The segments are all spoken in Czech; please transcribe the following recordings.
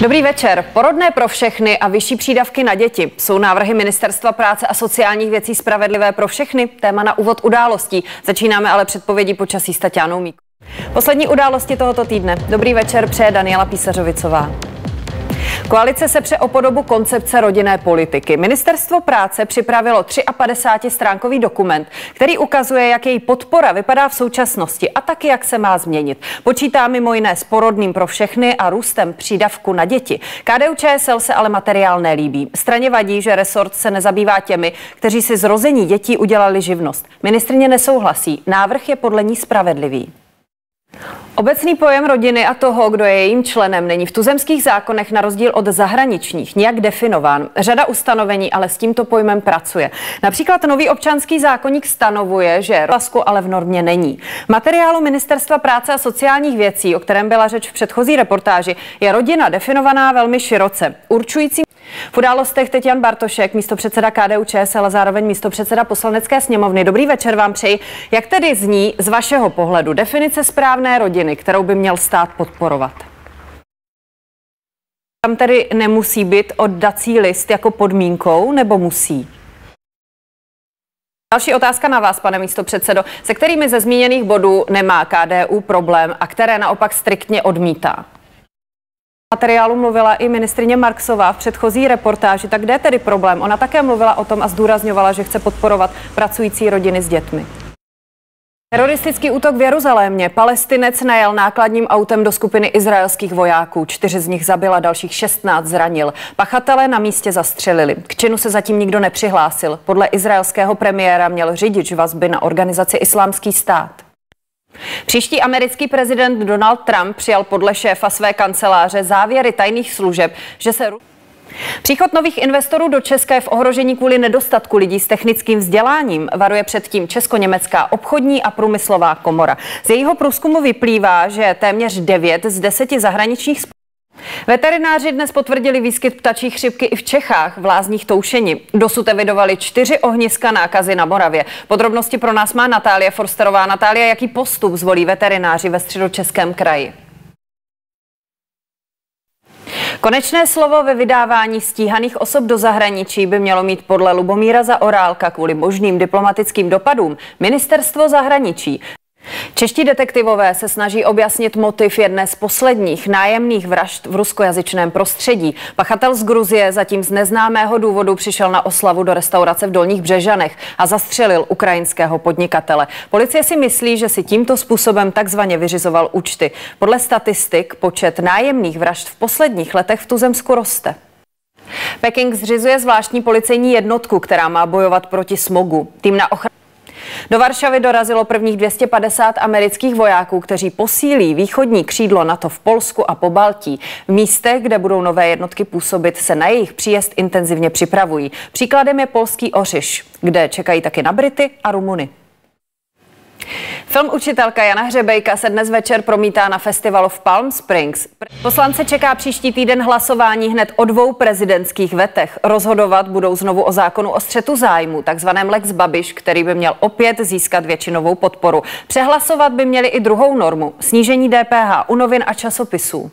Dobrý večer. Porodné pro všechny a vyšší přídavky na děti jsou návrhy Ministerstva práce a sociálních věcí spravedlivé pro všechny. Téma na úvod událostí. Začínáme ale předpovědí počasí s Tatianou Mík. Poslední události tohoto týdne. Dobrý večer přeje Daniela Písařovicová. Koalice se pře o podobu koncepce rodinné politiky. Ministerstvo práce připravilo 53-stránkový dokument, který ukazuje, jak její podpora vypadá v současnosti a taky, jak se má změnit. Počítá mimo jiné s porodným pro všechny a růstem přídavku na děti. KDU ČSL se ale materiál nelíbí. Straně vadí, že resort se nezabývá těmi, kteří si zrození dětí udělali živnost. Ministrně nesouhlasí. Návrh je podle ní spravedlivý. Obecný pojem rodiny a toho, kdo je jejím členem, není v tuzemských zákonech na rozdíl od zahraničních nijak definován. Řada ustanovení ale s tímto pojmem pracuje. Například nový občanský zákonník stanovuje, že lasku ale v normě není. Materiálu Ministerstva práce a sociálních věcí, o kterém byla řeč v předchozí reportáži, je rodina definovaná velmi široce. Určující v událostech teď Jan Bartošek, místo předseda KDU ČSL a zároveň místo předseda poslanecké sněmovny. Dobrý večer vám přeji. Jak tedy zní z vašeho pohledu definice správné rodiny, kterou by měl stát podporovat? Tam tedy nemusí být oddací list jako podmínkou, nebo musí? Další otázka na vás, pane místo předsedo. Se kterými ze zmíněných bodů nemá KDU problém a které naopak striktně odmítá? materiálu mluvila i ministrině Marksová v předchozí reportáži. Tak kde je tedy problém? Ona také mluvila o tom a zdůrazňovala, že chce podporovat pracující rodiny s dětmi. Teroristický útok v Jeruzalémě. Palestinec najel nákladním autem do skupiny izraelských vojáků. Čtyři z nich zabil a dalších 16 zranil. Pachatele na místě zastřelili. K činu se zatím nikdo nepřihlásil. Podle izraelského premiéra měl řidič vazby na organizaci Islámský stát. Příští americký prezident Donald Trump přijal podle šéfa své kanceláře závěry tajných služeb, že se Příchod nových investorů do Česka je v ohrožení kvůli nedostatku lidí s technickým vzděláním, varuje předtím Česko-německá obchodní a průmyslová komora. Z jejího průzkumu vyplývá, že téměř 9 z 10 zahraničních Veterináři dnes potvrdili výskyt ptačí chřipky i v Čechách v Lázních Toušeni. Dosud evidovali čtyři ohniska nákazy na Moravě. Podrobnosti pro nás má Natálie Forsterová. Natálie, jaký postup zvolí veterináři ve středočeském kraji? Konečné slovo ve vydávání stíhaných osob do zahraničí by mělo mít podle Lubomíra za Orálka kvůli možným diplomatickým dopadům ministerstvo zahraničí. Čeští detektivové se snaží objasnit motiv jedné z posledních nájemných vražd v ruskojazyčném prostředí. Pachatel z Gruzie zatím z neznámého důvodu přišel na oslavu do restaurace v Dolních Břežanech a zastřelil ukrajinského podnikatele. Policie si myslí, že si tímto způsobem takzvaně vyřizoval účty. Podle statistik počet nájemných vražd v posledních letech v Tuzemsku roste. Peking zřizuje zvláštní policejní jednotku, která má bojovat proti smogu. Tým na ochranu do Varšavy dorazilo prvních 250 amerických vojáků, kteří posílí východní křídlo NATO v Polsku a po Baltí. V místech, kde budou nové jednotky působit, se na jejich příjezd intenzivně připravují. Příkladem je polský Ořiš, kde čekají taky na Brity a Rumuny. Film Učitelka Jana Hřebejka se dnes večer promítá na festivalu v Palm Springs. Poslance čeká příští týden hlasování hned o dvou prezidentských vetech. Rozhodovat budou znovu o zákonu o střetu zájmu, takzvaném Lex Babiš, který by měl opět získat většinovou podporu. Přehlasovat by měli i druhou normu, snížení DPH u novin a časopisů.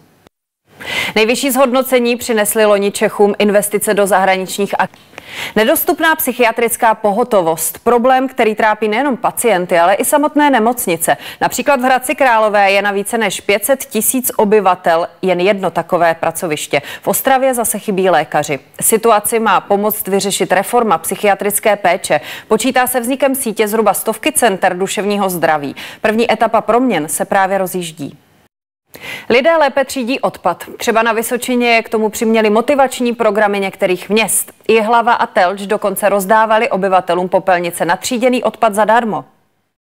Nejvyšší zhodnocení přinesly loni Čechům investice do zahraničních akcí. Nedostupná psychiatrická pohotovost. Problém, který trápí nejenom pacienty, ale i samotné nemocnice. Například v Hradci Králové je na více než 500 tisíc obyvatel jen jedno takové pracoviště. V Ostravě zase chybí lékaři. Situaci má pomoct vyřešit reforma psychiatrické péče. Počítá se vznikem sítě zhruba stovky center duševního zdraví. První etapa proměn se právě rozjíždí. Lidé lépe třídí odpad. Třeba na Vysočině k tomu přiměli motivační programy některých měst. hlava a Telč dokonce rozdávali obyvatelům popelnice na tříděný odpad zadarmo.